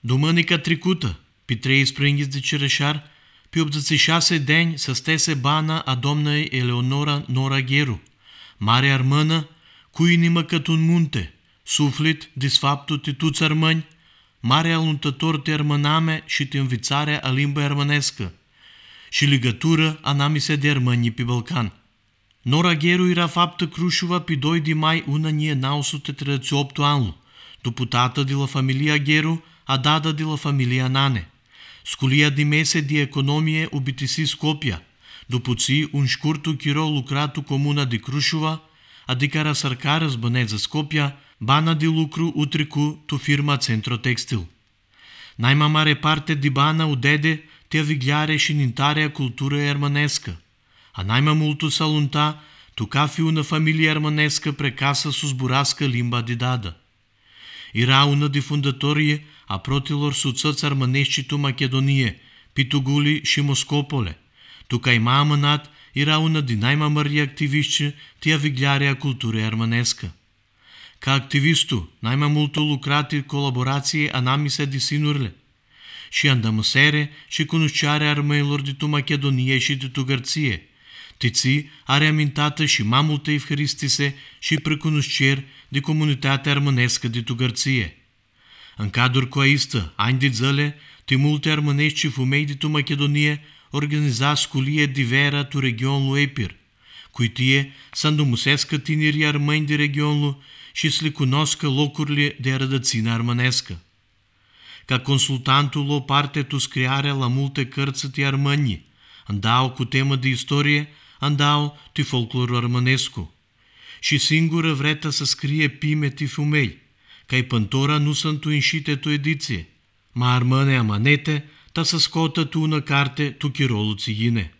Dumânica trecută, pe 13 de Cireșar, pe 86 de ani să stese bana a domnei Eleonora Noragheru, mare armână, cu inimă cât un munte, suflet disfaptul de tuți armâni, mare aluntător de armâname și de învițarea a limba armânescă și legătură a namise de armânii pe Balcan. Noragheru era faptă Crușova pe 2 de mai 1938 anul, deputată de la familia Gheru, a dada de la familia Nane. Sculia de mese de economie ubitisi Scopia, după ți un scurtu chiro lucratu comuna de Crușova, adică rasarcară zbăneță Scopia, bana de lucru utricu tu firma Centro Textil. Najma mare parte de bana udede te vigliare și nintarea cultură armănescă, a najma multu salunta tu ca fi una familie armănescă preca să susburască limba de dada. Era una de fundătorie a protilor suțăți armănești tu Macedonie, Pituguli și Moscopole. Tu ca ima amânat, era una din najma mării activiști tia vigliarea culturii armănescă. Ca activistul, najma multul lucrat în colaborație anamise de sinurile și andămăsere și cunoșcearea armăilor de tu Macedonie și de tu Gărție. Tiți are amintată și multe evharistise și precunosceri de comunitatea armănescă de tu Gărție. În cadrul coaistă, ani de zăle, te multe armănești și fumei de tu Macedonie organiza sculie divera tu regionul Epir. Cuitie să îndumusescă tinerii armâni de regionul și să le cunoscă locurile de rădățină armănescă. Ca consultantul o parte tu scriarea la multe cărți de armânii, îndau cu temă de istorie, îndau de folclorul armănescu. Și singură vreta să scrie pime de fumei, ca-i pântora nu sunt tu înșite tu ediție. Ma armâne amanete, ta să scotă tu una carte tu chirolul țigine.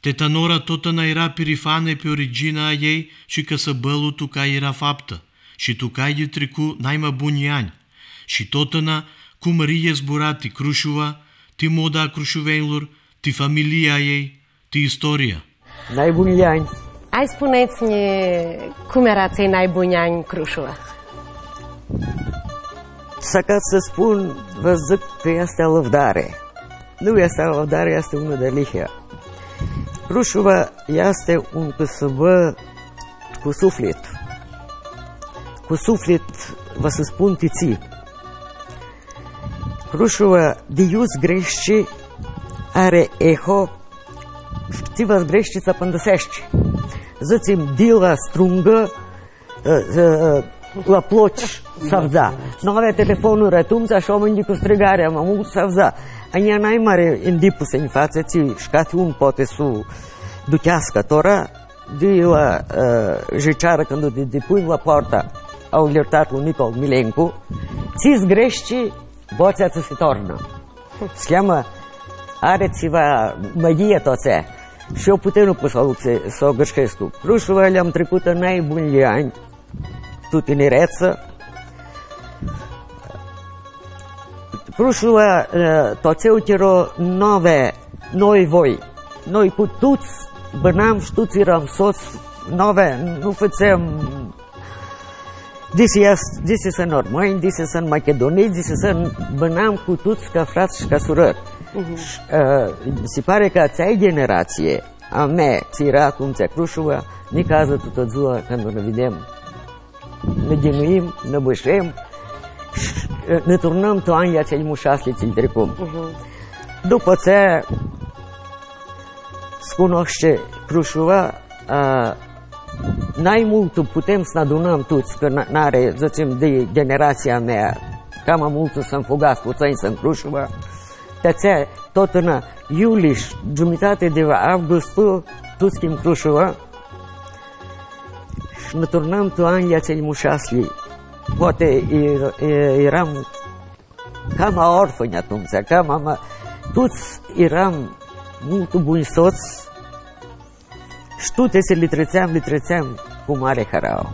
Tetanora tot era pirifane pe origina ei și că să bălu tu ca era faptă și tu ca e tricu naima buni ani și totăna cu mărie zburati Crușuva, ti moda crușuvenilor, ti familia ei, ti istoria. Najbuni ani. Hai spuneți-ne cum era ței naibuni ani Crușova. Să ca să spun, vă zic că este lăvdare. Nu este lăvdare, este una de lihia. Crușova este un PSB cu suflet. Cu suflet, vă să spun tiții. Crușova de ius grești are eho știva grești să pândăsești. Zicem, dila strungă la ploci savza. Nu avea telefonul rătumț, așa oamenii cu strigarea, mă mult savza. Ania n-ai mare indipus în față, ți șcati un poate su ducească tora, de la uh, jiceară când de, de pui la poarta au iertat lui Nicol Milencu, ți grești, boțea ți se tornă. Se cheamă, are ceva măghie toțea. Și eu putem nu pot să o, să o gâșesc cu. Rușul le-am trecut în ai buni ani, tu tinereță, Prošlo to celtiro nove, noi. voj. Noi cu tuți bănam ștuțiram soț nove, nu făceam This is, this is normal, this is în Macedonia, this is în bănam cu toți ca frați și ca surări. Uh-huh. Și, uh, se pare că acea generație a mea, țira cum ți-a crușua, ne cază toată ziua când ne vedem. Ne genuim, ne bășem ne turnăm tu ani cei mușasli ți trecum. Uh-huh. După ce scunoște Crușova, uh, n-ai mult putem să ne adunăm toți, că n-are, zicem, de generația mea, cam mult să-mi fugați puțin să-mi Crușova, te tot în iulie, jumătate de august, tu schimb Crușova, și ne turnăm tu ani cei mușasli poate eram cam orfani atunci, cam am, toți eram mult buni soți și toate se le trățeam, le trățeam cu mare harau.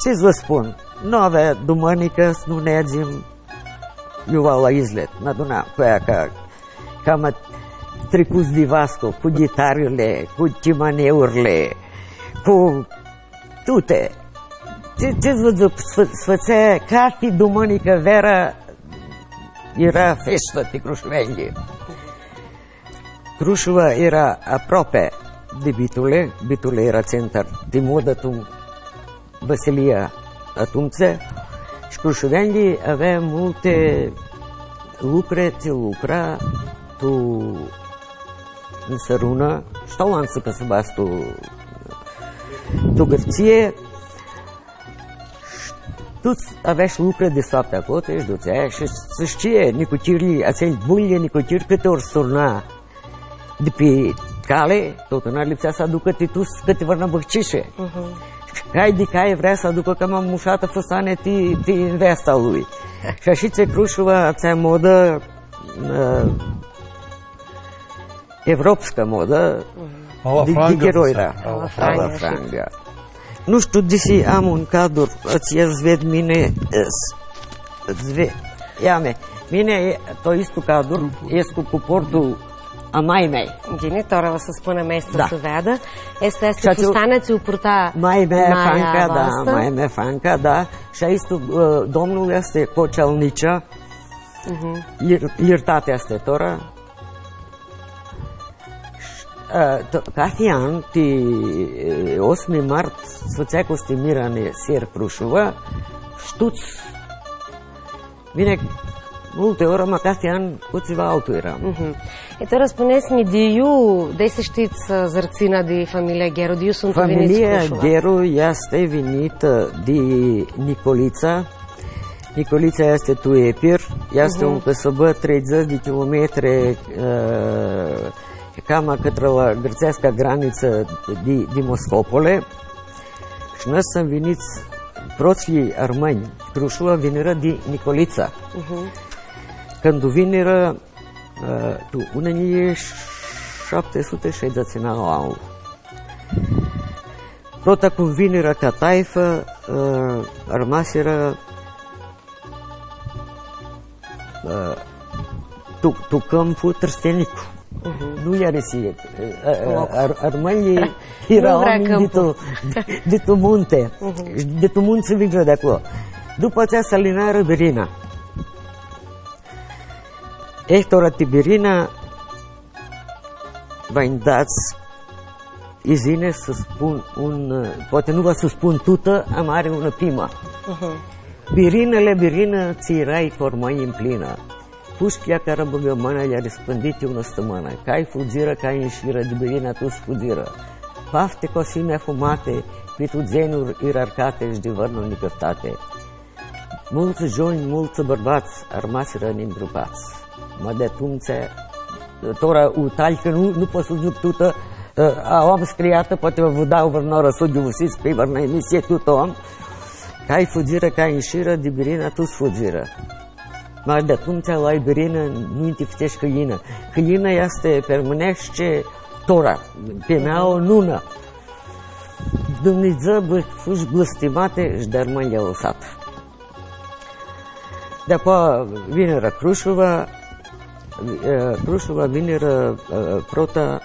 Ce vă spun? Nu avea dumănică să nu neagim Iuval la izlet, ne adunam cu aia ca, cam trecuți de Vasco, cu gitarele, cu cimaneurile, cu toate ce, ce văd, sfățea cati dumănică vera era festa di Crușvenghi. Crușova era aproape de Bitule, Bitule era centar de modă tu Vasilia atunci și Crușvenghi avea multe lucre, te lucra, tu în sărună, lansă că să bați tu, tu gărție, tu aveai lucruri de soapte acolo, te își duceai și să știe, nicutirii, acei bulje nicutiri câte ori surna de pe cale, tot n-ar lipsea să aducă titus câteva năbăccișe. Uh-huh. Cai de cai vrea să aducă cam mușată făsane ti, ti în vesta lui. și așa ce Crușova ți modă uh, evropscă modă Ala de, de franga, geroira. ala franga, Ala franga. Nu știu, deși am un cadru, ați je zved mine, zve, jame. Mine to istu cadru, este cu portul a mai mei. Gine, tora o să spună mesto da. să vedă. Este este cu staneți o purta mai mea fanca, da, mai mea fanca, da. Și istu, domnul este cocelnicea, mhm. uh -huh. iertate este tora, Татьян, ти е, 8 март со ця костюмиране сер прушува, штуц. Винек Мулте орама Кастијан коцива аутуира. Ето распонесни дију десештиц зарцина ди фамилија Геро, дију сум Фамилија Геро јасте винит ди Николица. Николица јасте туе пир, јасте у ПСБ 30 километре е, cam către la grțească graniță de, de Moscopole. Și noi sunt veniți proții armani. Crușua veniră de Nicolița. Când viniră, uh, tu, unii 760 anul. Protă cu vinerea ca taifă, uh, rămaseră uh, tu, tu câmpul Trstenicu. Nu i-a resit. Ar, armanii erau vrea oameni de câmpul. tu, de, de tu munte, de tu munți vingră de acolo. După aceea s-a linat Berina. Ectora Tibirina vă dați izine să spun un, uh, poate nu vă să spun tută, am are una pima. Birinele, birină, ți rai formai în plină. Pușchia care băgă mâna le-a răspândit una stămână. Cai fugiră, cai înșiră, de birina tu fugiră. Pafte cosime afumate, pe tu genuri irarcate și de vărnul nicăftate. Mulți joni, mulți bărbați, armaseră îndrupați. Mă de tumțe, tora utal că nu, nu pot să duc tută, a om scriată, poate vă dau vrnă răsudju văsiți pe vrnă emisie tută om, Cai fugiră, cai înșiră, de birina tu fugiră. Mai de atunci la Iberină nu identificești câină. Câină este permânește tora, pe mea o nună. Dumnezeu bă, fugi blăstimate și dar mai le lăsat. După vineră Crușova, eh, Crușova vineră eh, prota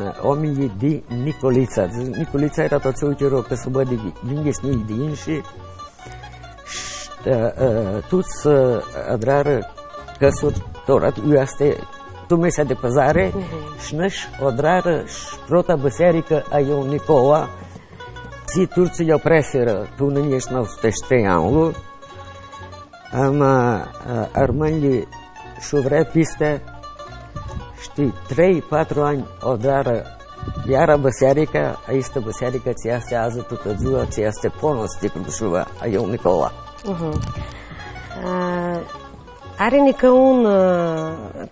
eh, oamenii de Nicolița. Nicolița era toți uiteră că să bă de vingesnii de inși tuți să adrară căsuri torat, eu este tu mesa de păzare. Și năși odrară și prota băsearică a eu Nicola ți turții o preseră tu nu ești 903 anul am armândi și vrea piste. Știi 3-4 ani odrară. Iară băsearică, a este băsearică ți este azi tută ziua, ți este ponos de Crușova, a eu Nicola. Uhum. А, ари Никълн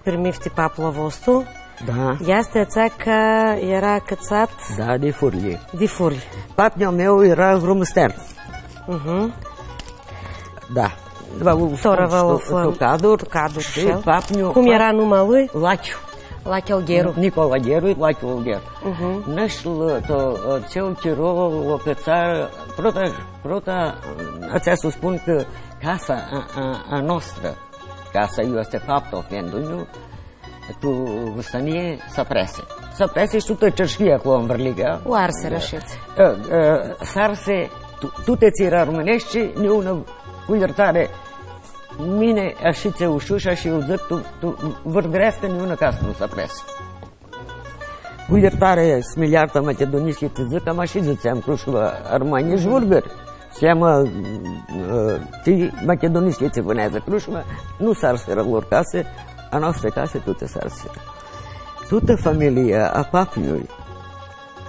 примивте паплавосто. Да. Јасте цака јара кацат. Да, ди фурли. Ди фурли. Папња мео јара грумстер. Угу. Да. Два во Торавало токадор, токадор. Папњо. Кум јара нумалуј? Лачо. Лаќал Геру. Никола Геру и Лаќал Геру. Наш то цел тиро лопеца прота прота Ăția să spun că casa a, a, a noastră, casa este fapt ofendunul, tu vstanie să prese. Să prese și tu cerșchia cu ombrliga. O arse rășeți. Da. Ă, ă, sarse, tu te ți rămânești, ne ună cu iertare mine și ce ușușa și eu zic, tu, tu vârdrească ne ună casă nu să prese. Cu iertare, smiliartă mă te doniți, te zic, am și ziceam, crușva, armanii jurgări. Seama, ti macedoniski ți vânează Crușova, nu s-ar lor case, a noastre case toate s-ar Toată familia a papului,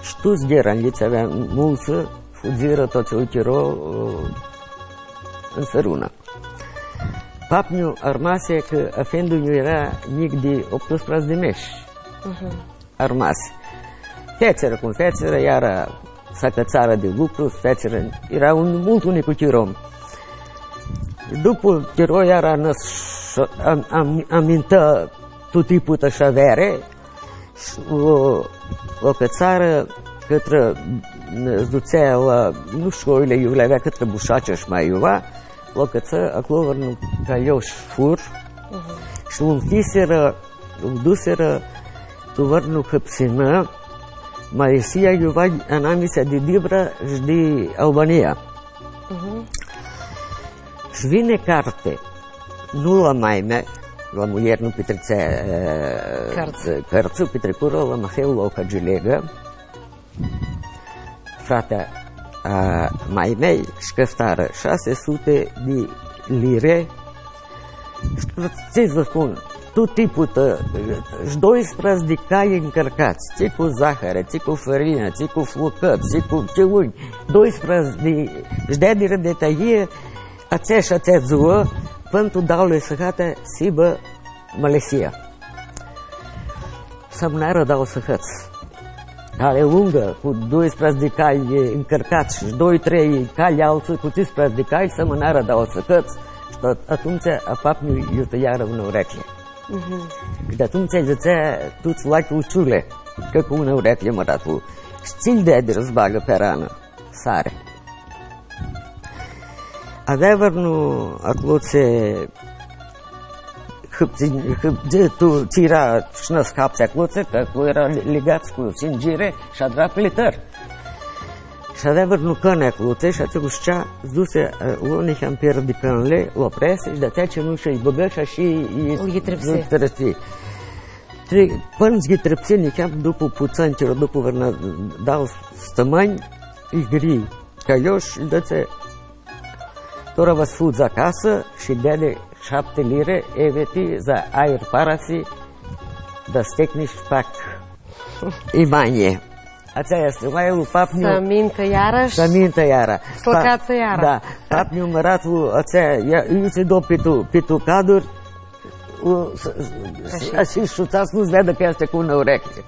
știți gheranliți avea mulți, fugiră toți uitiro în sărună. Papniu armase că afendul era nic de 18 de meși. Uh-huh. Armas. Fețeră cum fețeră, iar sacățară de lucru, fețeră, era un mult unic rom. După tiro era năs, am, am, amintă tot tipul de șavere, o, o cățară către zducea la, nu știu, eu le avea către bușace și mai iuva, locăță, acolo nu calioș fur uh-huh. și un tiseră, un duseră, tu vărnu hăpsină, Maresia iuva anamisa de Dibra și de Albania. Uh-huh. Și vine carte, nu la maime, la muier nu petrecea cărță, petrecură la Maheu la o Hagilegă, fratele a mai mei șcăftară 600 de lire ce să spun, tot tipul de 12 de cai încărcați, ce cu zahăr, ce cu farină, ce cu flucăt, ce cu celuni, 12 de, își dea de detalie, aceea și aceea ziua, pentru dau lui săhată, sibă Malesia. Să-mi dau săhăți care lungă, cu 12 cai încărcați și 2-3 cai alții cu 15 cai, să mânară de o săcăți și atunci apap nu iută iară una ureche. Uh-huh. Și de atunci zicea, tu-ți lași uciule, că cu una ureche măratul. Și ți-l dea de răzbagă pe rană, sare. Avea vrnu atluțe tu tira și nă scapți acolo, că cu era legați cu singire și a drat Шедевърно къне, ако отишате го ща, здусе луни хампира ди кънле, лопресе, да тече нуша и бъгъша, ши и тръси. Пън с ги тръпси, никам дупо по центъра, дупо дал стъмань и гри. Кайош, да се Тора вас фуд за каса, ще даде шапте лире, еве ти за аир пара да стекнеш пак. Имание. Da stekneš pak imanje. A ce este? Mai u papnju... Să mintă iarăși. Să mintă iară. Slăcață iară. Da. Papnju măratul, a ce, eu se do pitu, pitu cadur, și șuțați nu-ți vedă că este cu una ureche.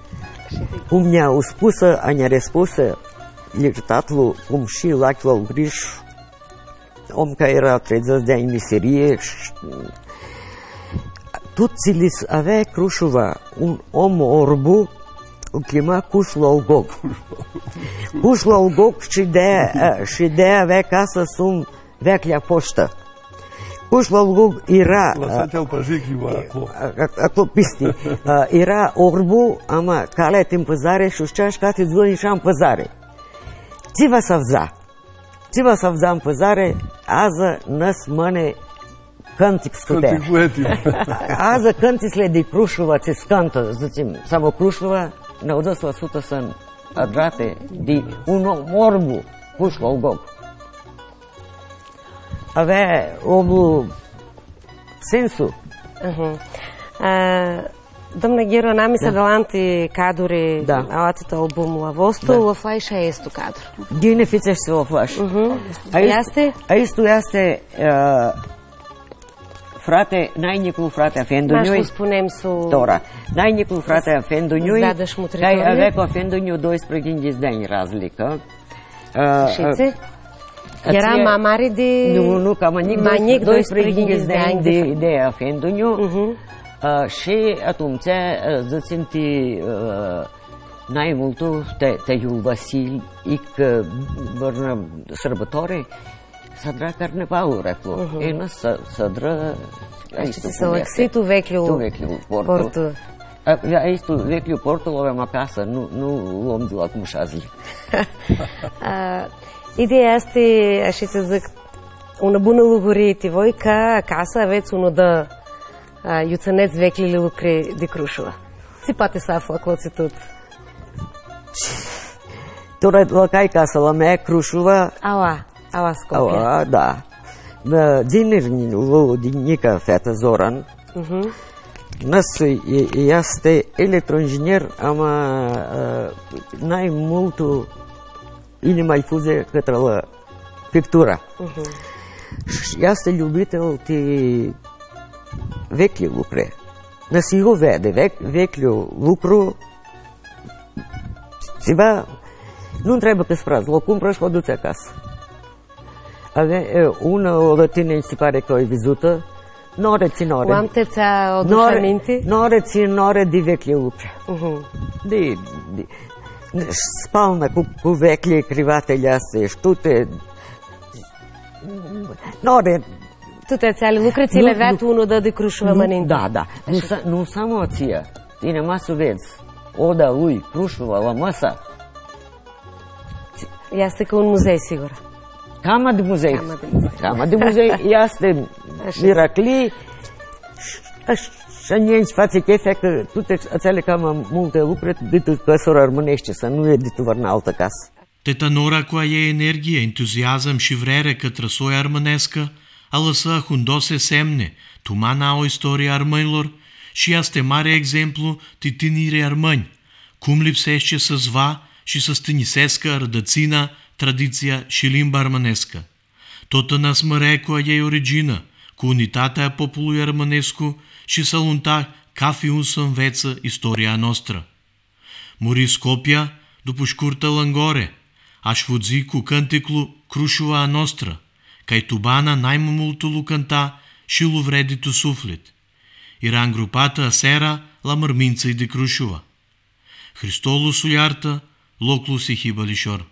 Cum ne-a spusă, a ne-a răspusă, tatăl, cum și la griș, om care era 30 de ani în miserie și toți li avea Crușova un om orbu, отима Кушлолгок. Кушлолгок ще е, дее века с ум векля поща. Кушлолгок ира... Ласател пажик има акло. Акло писти. Ира орбу, ама кале тим пазаре, шушчаш кати дзуни шам пазаре. Цива савза. Цива савзам пазаре, аза нас мане кънтик студен. Кънтик Аз за кънти следи Крушова, цисканта, затим само Крушова, 90% sunt rate de un morbu puși la gog. Avea oblu sensul. Uh-huh. Uh... Domnule Геро, нами са да. даланти кадри да. алатите албум Лавосто, да. Лафлайша е есто кадр. Ги не фицаш се Лафлаш. Uh-huh. А, исто, а исто јасте frate, n-ai niclu, frate, fendu N-aș nu spunem su... Tora. N-ai niclu, frate, fendu nu Dai, aveko fendu nu 12 deni razlika. Шице? Era mai mare de... Nu, nu, ca mănic, mănic 12 de ani de ideea fenduniu. Uh-huh. Uh, și atunci zicem te mai mult te, te iubăsi ic uh, sărbători Садра Карневал, рекло. Uh-huh. Една са, Садра... Ще се Алекси Тувеклио, Тувеклио Порто. Порто. Ja isto Vecchio Porto lovem a casa, nu, nu luăm de la cum și azi. Ideea asta e, așa să zic, una bună lucrurită. Voi ca acasă aveți unul de iuțăneți vechile lucruri de crușulă. Se poate să află cloții tot. Tu la cai casa, la mea crușulă... Aua. Скопје. Ала, да. Динир ника фета Зоран. Мгм. Нас и, и јас сте електроинженер, ама а, најмулту или мајфузе катрала пиктура. Мгм. Јас сте љубител ти веклju лупре. На си го веде, век, веклju лупру. Сега nu trebuie pe spraz, o cumpără și o duce acasă. Ave, una o rătine se pare că o vizută, nore ți nore. Oamte ți-a o duce aminte? Nore ți nore di vecchie upe. Uh-huh. Di, di, spalna cu, cu vecchie crivatele astea, ștute, nore Tutte ți-ale lucrățile avea tu unul de de Crușova măninte. Da, da. Nu, nu samo cija. Ti nema su vezi. Oda, lui, Crușova, la masa. Este ca un muzeu, sigur. Cama de muzeu. Cama de muzeu. Cama de muzeu este miracli. Și nici față chefia că tu te țele cam multe lucruri de tu căsura rămânește, să nu e de tu vărna altă casă. Teta Nora cu aia energie, entuziasm și vrere către soia armânescă, a lăsa hundose semne, tumana o istorie armânilor și este mare exemplu de tinire armâni, cum lipsește să zva și să stânisească rădățina, tradiția și limba armănescă. Tot în asmărecua ei origină, cu unitatea poporului armănescu și să lunta ca fi un să înveță istoria noastră. Muri Scopia, după scurtă lângore, aș fuzi cu cânticlu Crușua a noastră, ca tubana najmultul cânta și lu vreditu suflet. Era îngrupată aseara la mărminței de Crușua. Hristolos su iartă, locul si hibalișor.